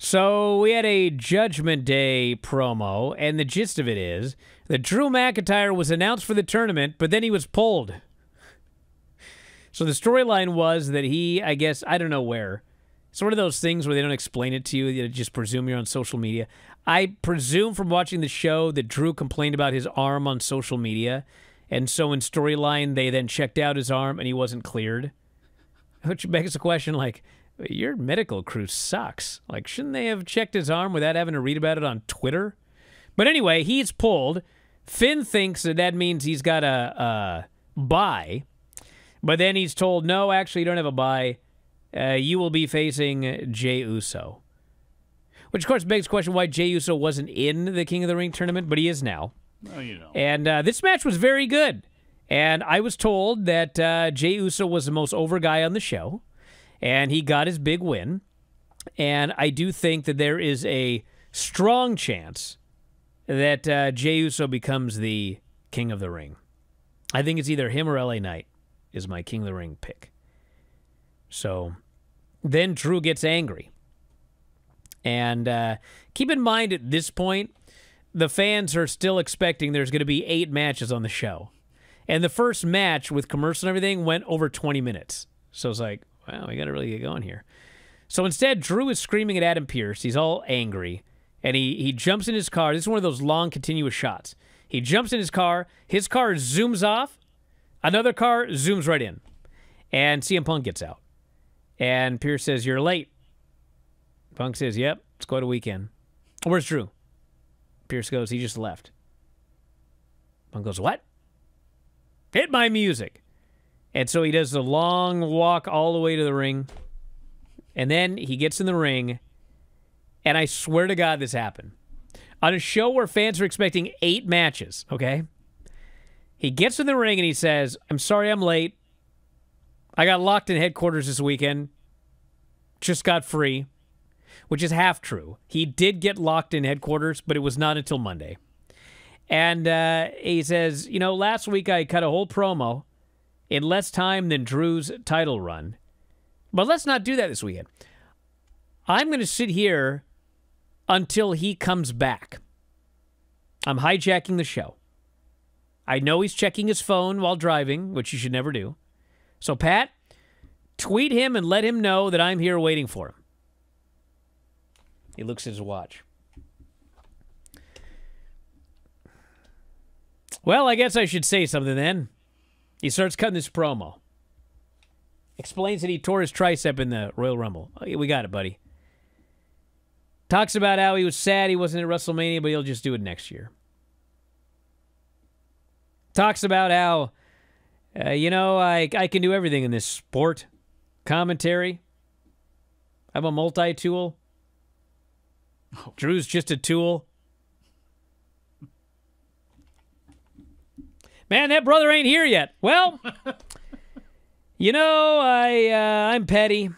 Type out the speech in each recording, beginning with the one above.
So we had a Judgment Day promo, and the gist of it is that Drew McIntyre was announced for the tournament, but then he was pulled. So the storyline was that he, I guess, I don't know where. It's one of those things where they don't explain it to you, you just presume you're on social media. I presume from watching the show that Drew complained about his arm on social media, and so in storyline they then checked out his arm and he wasn't cleared. Which begs the question like, your medical crew sucks. Like, shouldn't they have checked his arm without having to read about it on Twitter? But anyway, he's pulled. Finn thinks that that means he's got a, a buy, but then he's told, no, actually, you don't have a buy. Uh, you will be facing Jey Uso. Which, of course, begs the question why Jey Uso wasn't in the King of the Ring tournament, but he is now. Well, you know. And uh, this match was very good. And I was told that uh, Jey Uso was the most over guy on the show, and he got his big win. And I do think that there is a strong chance that uh, Jey Uso becomes the King of the Ring. I think it's either him or LA Knight is my King of the Ring pick. So then Drew gets angry. And uh, keep in mind at this point, the fans are still expecting there's going to be eight matches on the show. And the first match with commercial and everything went over 20 minutes. So it's like, wow, we got to really get going here. So instead, Drew is screaming at Adam Pearce. He's all angry. And he, he jumps in his car. This is one of those long, continuous shots. He jumps in his car. His car zooms off. Another car zooms right in. And CM Punk gets out. And Pearce says, You're late. Punk says, Yep, it's quite a weekend. Where's Drew? Pearce goes, He just left. Punk goes, What? Hit my music. And so he does the long walk all the way to the ring. And then he gets in the ring. And I swear to God, this happened. On a show where fans are expecting eight matches, okay? He gets in the ring and he says, I'm sorry I'm late. I got locked in headquarters this weekend. Just got free, which is half true. He did get locked in headquarters, but it was not until Monday. And uh, he says, You know, last week I cut a whole promo in less time than Drew's title run. But let's not do that this weekend. I'm going to sit here until he comes back. I'm hijacking the show. I know he's checking his phone while driving, which you should never do. So, Pat, tweet him and let him know that I'm here waiting for him. He looks at his watch. Well, I guess I should say something then. He starts cutting this promo. Explains that he tore his tricep in the Royal Rumble. Okay, we got it, buddy. Talks about how he was sad he wasn't at WrestleMania, but he'll just do it next year. Talks about how, uh, you know, I, I can do everything in this sport. Commentary. I'm a multi tool. Drew's just a tool. Man, that brother ain't here yet. Well, you know, I uh, I'm petty.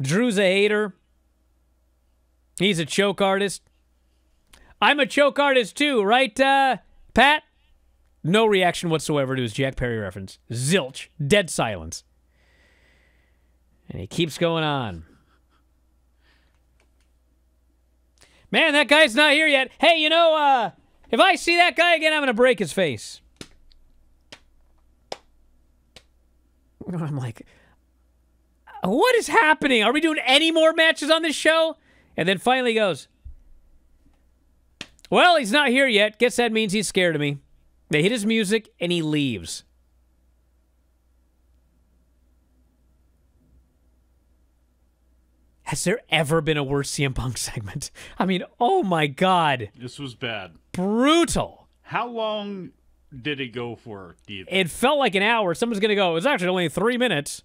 Drew's a hater. He's a choke artist. I'm a choke artist too, right, uh, Pat? No reaction whatsoever to his Jack Perry reference. Zilch. Dead silence. And he keeps going on. Man, that guy's not here yet. Hey, you know, uh, if I see that guy again, I'm going to break his face. I'm like, what is happening? Are we doing any more matches on this show? And then finally goes, well, he's not here yet. Guess that means he's scared of me. They hit his music and he leaves. Has there ever been a worse CM Punk segment? I mean, oh my God. This was bad. Brutal. How long did it go for? It felt like an hour. Someone's going to go, it was actually only three minutes.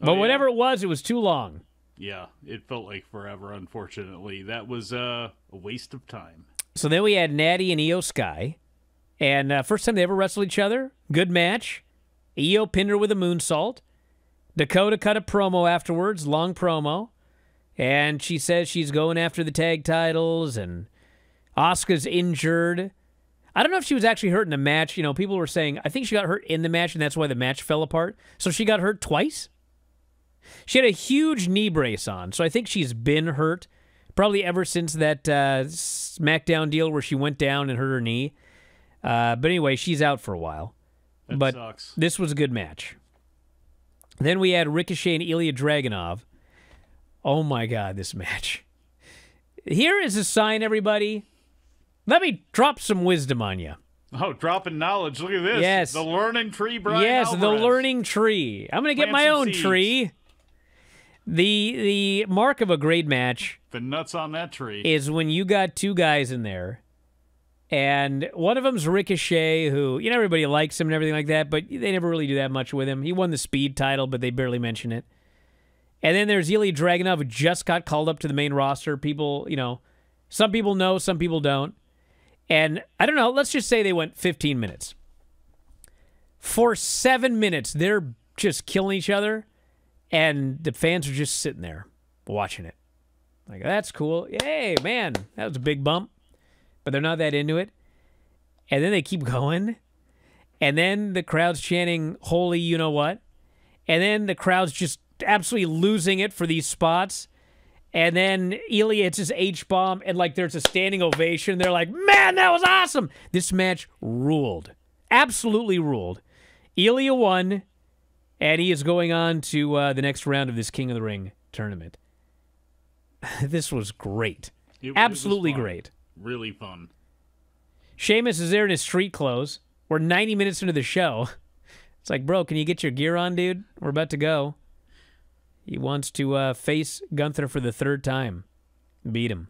But Oh, yeah? whatever it was, it was too long. Yeah, it felt like forever, unfortunately. That was uh, a waste of time. So then we had Natty and Iyo Sky. And uh, first time they ever wrestled each other. Good match. Iyo pinned her with a moonsault. Dakota cut a promo afterwards, long promo. And she says she's going after the tag titles and Asuka's injured. I don't know if she was actually hurt in the match. You know, people were saying, I think she got hurt in the match and that's why the match fell apart. So she got hurt twice? She had a huge knee brace on, so I think she's been hurt probably ever since that uh, SmackDown deal where she went down and hurt her knee. Uh, but anyway, she's out for a while. That but sucks. this was a good match. Then we had Ricochet and Ilja Dragunov. Oh my God, this match. Here is a sign, everybody. Let me drop some wisdom on you. Oh, dropping knowledge. Look at this. Yes. The learning tree, Bryan. yes, the learning tree. I'm going to get my own seeds. tree. The the mark of a great match The nuts on that tree. is when you got two guys in there, and one of them's Ricochet, who you know everybody likes him and everything like that, but they never really do that much with him. He won the Speed title, but they barely mention it. And then there's Ilja Dragunov, who just got called up to the main roster. People, you know, some people know, some people don't. And I don't know. Let's just say they went 15 minutes. For seven minutes, they're just killing each other, and the fans are just sitting there watching it. Like, that's cool. Yay, man. That was a big bump. But they're not that into it. And then they keep going. And then the crowd's chanting, Holy, you know what? And then the crowd's just absolutely losing it for these spots. And then Ilja hits his H bomb, and like there's a standing ovation. They're like, man, that was awesome. This match ruled. Absolutely ruled. Ilja won, and he is going on to uh, the next round of this King of the Ring tournament. this was great. It- it was Absolutely great. Really fun. Sheamus is there in his street clothes. We're 90 minutes into the show. It's like, bro, can you get your gear on, dude? We're about to go. He wants to uh, face Gunther for the third time. Beat him.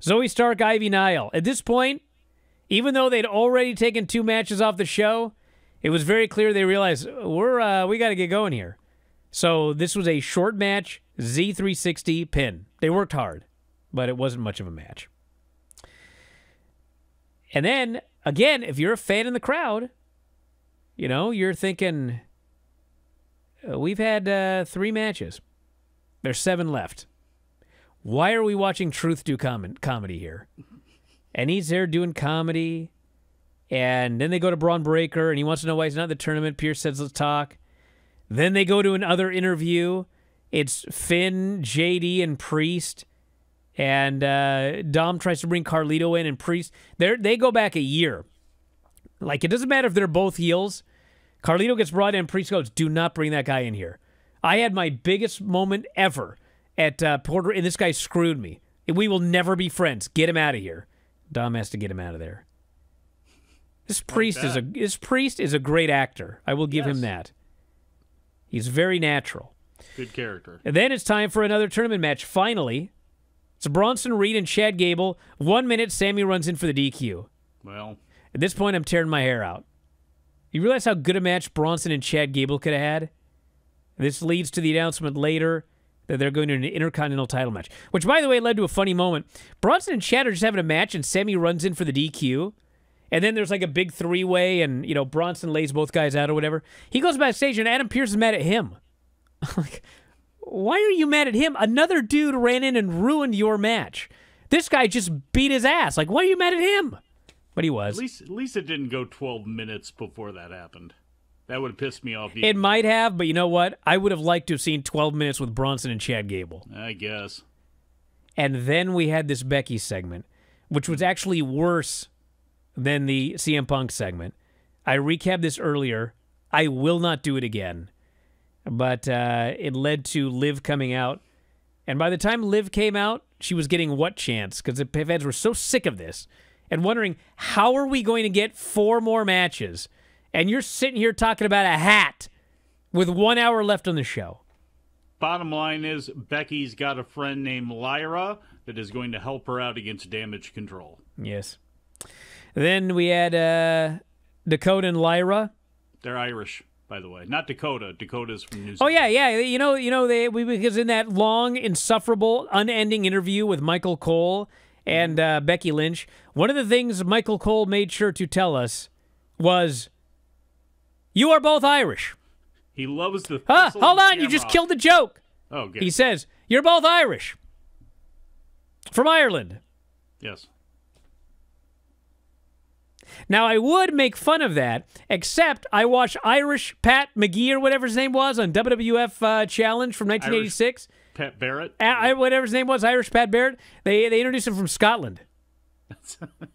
Zoey Stark, Ivy Nile. At this point, even though they'd already taken two matches off the show, it was very clear they realized we're uh, we got to get going here. So this was a short match, Z360 pin. They worked hard, but it wasn't much of a match. And then again, if you're a fan in the crowd, you know, you're thinking, uh, we've had uh, three matches. There's seven left. Why are we watching Truth do com- comedy here? And he's there doing comedy. And then they go to Bron Breakker, and he wants to know why he's not in the tournament. Pearce says, let's talk. Then they go to another interview. It's Finn, JD, and Priest and uh, Dom tries to bring Carlito in, and Priest. They they go back a year. Like it doesn't matter if they're both heels. Carlito gets brought in. Priest goes, "Do not bring that guy in here." I had my biggest moment ever at uh, Porter, and this guy screwed me. We will never be friends. Get him out of here. Dom has to get him out of there. This priest is a this priest is a great actor. I will give him that. He's very natural. Good character. And then it's time for another tournament match. Finally, it's Bronson Reed and Chad Gable. One minute, Sami runs in for the DQ. Well, At this point, I'm tearing my hair out. You realize how good a match Bronson and Chad Gable could have had? This leads to the announcement later that they're going to an Intercontinental title match, which, by the way, led to a funny moment. Bronson and Chad are just having a match, and Sami runs in for the DQ. And then there's like a big three way, and, you know, Bronson lays both guys out or whatever. He goes backstage, and Adam Pearce is mad at him. like, why are you mad at him? Another dude ran in and ruined your match. This guy just beat his ass. Like, why are you mad at him? But he was. at least at least it didn't go 12 minutes before that happened. That would have pissed me off. It might have, but you know what? I would have liked to have seen 12 minutes with Bronson and Chad Gable. I guess. And then we had this Becky segment, which was actually worse than the CM Punk segment. I recapped this earlier. I will not do it again. But uh, it led to Liv coming out. And by the time Liv came out, she was getting what chance? Because the fans were so sick of this and wondering, how are we going to get four more matches? And you're sitting here talking about a hat with one hour left on the show. Bottom line is Becky's got a friend named Lyra that is going to help her out against damage control. Yes. Then we had uh, Dakota and Lyra. They're Irish, by the way. Not Dakota. Dakota's from New Zealand. Oh yeah, yeah. You know, you know they we, because in that long, insufferable, unending interview with Michael Cole and uh, Becky Lynch, one of the things Michael Cole made sure to tell us was, "You are both Irish." He loves the. Huh? Hold on, you just shamrock. killed the joke. Oh, good. He says, "You're both Irish from Ireland." yes. Now, I would make fun of that, except I watched Irish Pat McGee or whatever his name was on WWF uh, Challenge from 1986. Pat Barrett. I- whatever his name was, Irish Pat Barrett. They they introduced him from Scotland.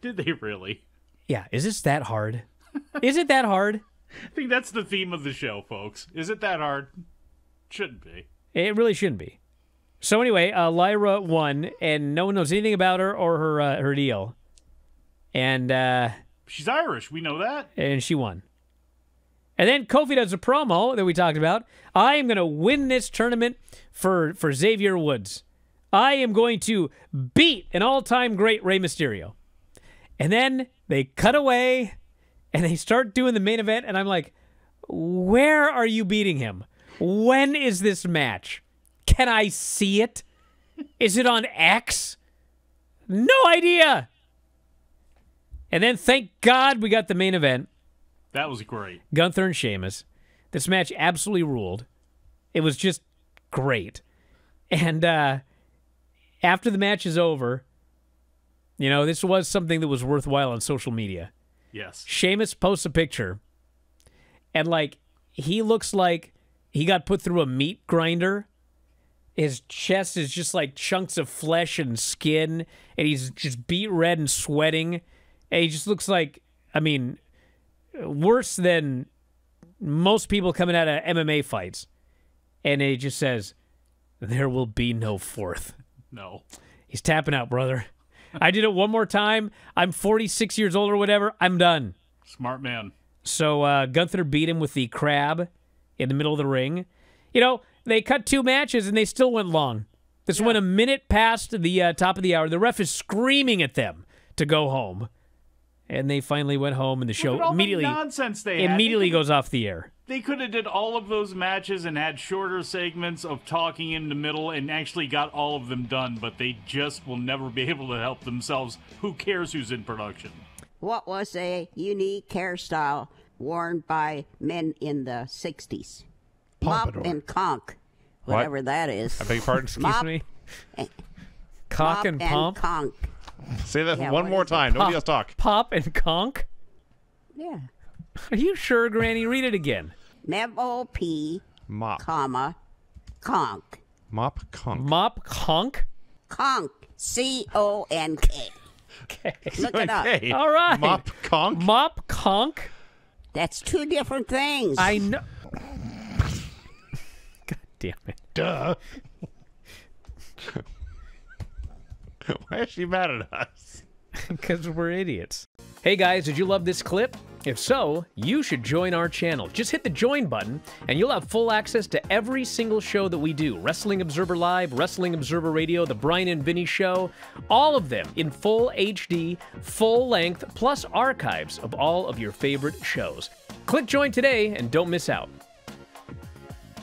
Did they really? Yeah, is this that hard? is it that hard? I think that's the theme of the show, folks. Is it that hard? Shouldn't be. It really shouldn't be. So anyway, uh, Lyra won, and no one knows anything about her or her uh, her deal, and uh, She's Irish. We know that. and she won. And then Kofi does a promo that we talked about. I am going to win this tournament for for Xavier Woods. I am going to beat an all-time great Rey Mysterio. And then they cut away and they start doing the main event and I'm like, "Where are you beating him? When is this match? Can I see it? Is it on X? No idea." And then thank God we got the main event. That was great. Gunther and Sheamus. This match absolutely ruled. It was just great. And uh, after the match is over, you know, this was something that was worthwhile on social media. Yes. Sheamus posts a picture, and like, he looks like he got put through a meat grinder. His chest is just like chunks of flesh and skin, and he's just beet red and sweating. And he just looks like, I mean, worse than most people coming out of MMA fights. And he just says, There will be no fourth. No. He's tapping out, brother. I did it one more time. I'm 46 years old or whatever. I'm done. Smart man. So uh, Gunther beat him with the crab in the middle of the ring. You know, they cut two matches and they still went long. This went a minute past the uh, top of the hour. The ref is screaming at them to go home. And they finally went home, and the show at all the immediately nonsense they immediately They could- goes off the air. They could have did all of those matches and had shorter segments of talking in the middle and actually got all of them done, but they just will never be able to help themselves. Who cares who's in production? What was a unique hairstyle worn by men in the 60s? Pompadour. Mop and conk, whatever that is. I beg your pardon. Excuse Mop- me. Cock Mop and pomp. conch. Say that Yeah, one more is it? time. Nobody Pop, else talk. Pop and conk. Yeah. Are you sure, Granny? Read it again. M-O-P, Mop. comma, conk. Mop conk. Mop conk. Conk. C-O-N-K. Okay. Look it up. All right. Mop conk? Mop conk. That's two different things. I know. God damn it. Duh. Why is she mad at us? Because we're idiots. Hey guys, did you love this clip? If so, you should join our channel. Just hit the join button, and you'll have full access to every single show that we do Wrestling Observer Live, Wrestling Observer Radio, The Bryan and Vinny Show, all of them in full HD, full length, plus archives of all of your favorite shows. Click join today and don't miss out.